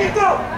Então!